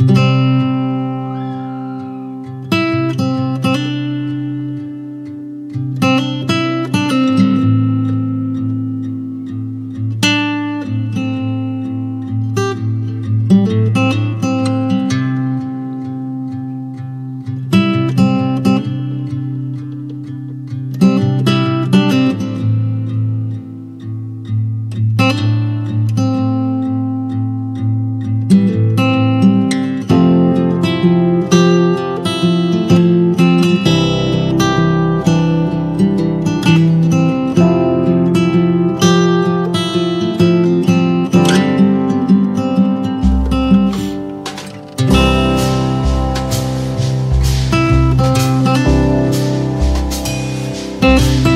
you you